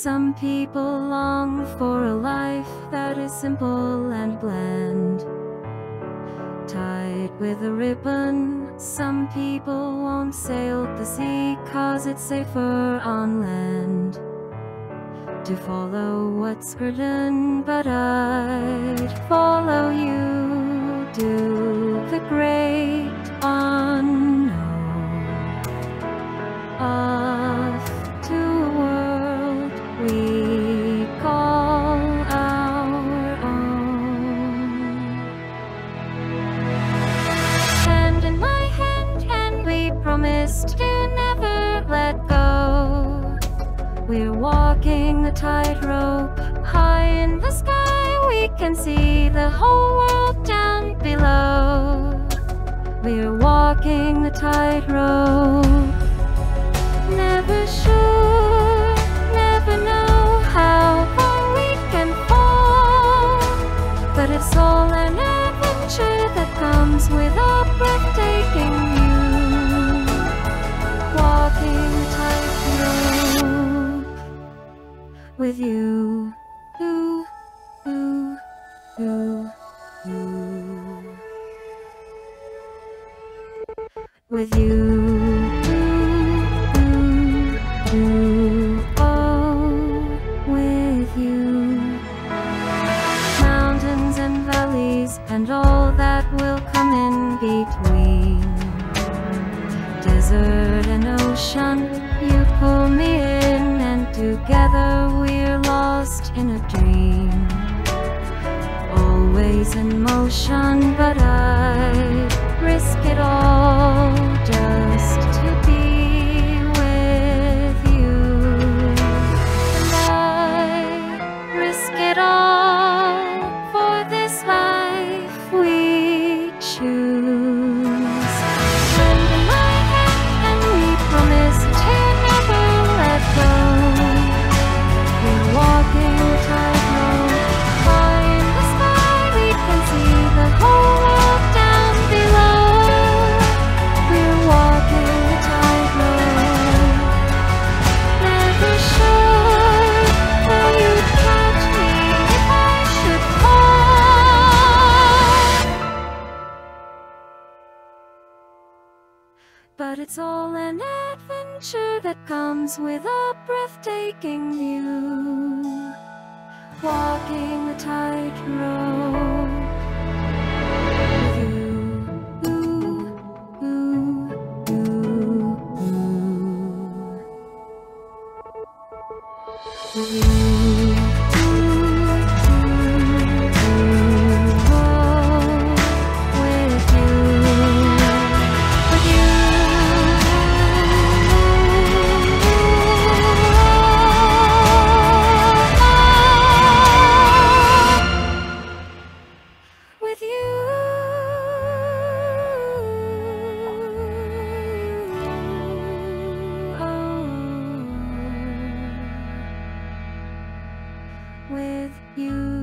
Some people long for a life that is simple and bland. Tied with a ribbon, some people won't sail the sea cause it's safer on land. To follow what's written, but I'd follow you to the great We're walking a tightrope high in the sky. We can see the whole world down below. We're walking the tightrope. Never sure, never know how far we can fall. But it's all an adventure that comes with a breathtaking with you. Ooh, ooh, ooh, ooh. With you. Ooh, ooh, oh, with you. Mountains and valleys and all that will come in between. Desert and ocean, together we're lost in a dream. Always in motion, but I'd risk it all But it's all an adventure that comes with a breathtaking view. Walking the tightrope. with you.